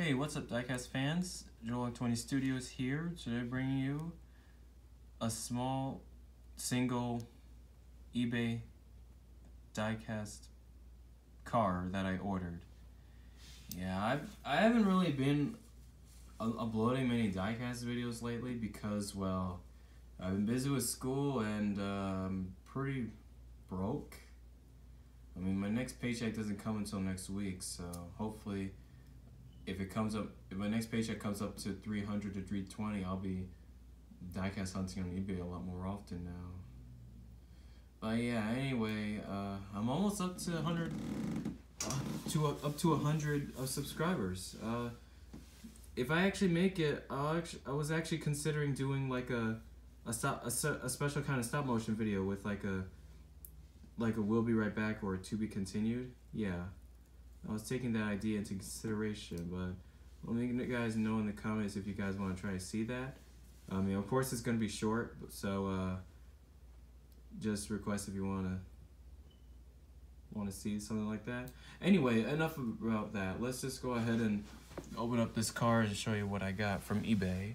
Hey, what's up, Diecast fans? Joel 20 Studios here. Today, bringing you a small, single eBay diecast car that I ordered. Yeah, I've I haven't really been uploading many diecast videos lately because, well, I've been busy with school and um, pretty broke. I mean, my next paycheck doesn't come until next week, so hopefully if it comes up, if my next paycheck comes up to 300 to 320, I'll be diecast hunting on eBay a lot more often now. But yeah, anyway, uh, I'm almost up to 100, uh, to up to 100 uh, subscribers. Uh, if I actually make it, I'll actually, I was actually considering doing like a, a stop, a, a special kind of stop motion video with like a, like a will be right back or to be continued. Yeah. I was taking that idea into consideration, but let me guys know in the comments if you guys want to try to see that. I mean, of course, it's going to be short, so uh, just request if you want to want to see something like that. Anyway, enough about that. Let's just go ahead and open up this card and show you what I got from eBay.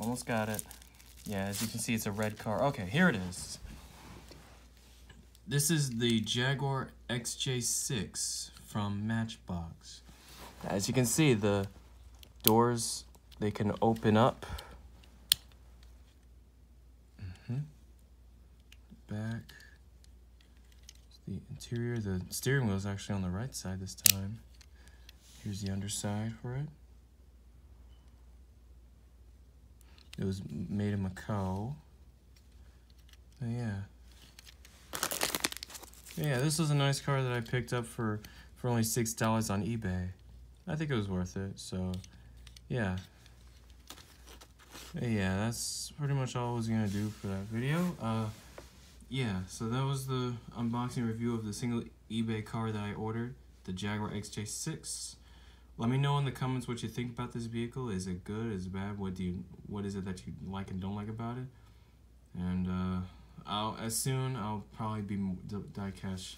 almost got it. Yeah, as you can see, it's a red car. Okay, here it is. This is the Jaguar XJ6 from Matchbox. As you can see, the doors, they can open up. Mm -hmm. Back. The interior, the steering wheel is actually on the right side this time. Here's the underside for it. It was made in Macau. But yeah. Yeah, this was a nice car that I picked up for, for only $6 on eBay. I think it was worth it, so yeah. But yeah, that's pretty much all I was going to do for that video. Uh, yeah, so that was the unboxing review of the single eBay car that I ordered, the Jaguar XJ6. Let me know in the comments what you think about this vehicle. Is it good? Is it bad? What do you? What is it that you like and don't like about it? And uh, I'll as soon I'll probably be diecast,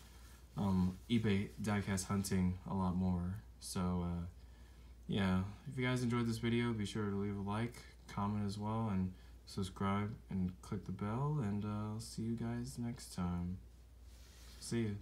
um, eBay diecast hunting a lot more. So uh, yeah, if you guys enjoyed this video, be sure to leave a like, comment as well, and subscribe and click the bell. And uh, I'll see you guys next time. See you.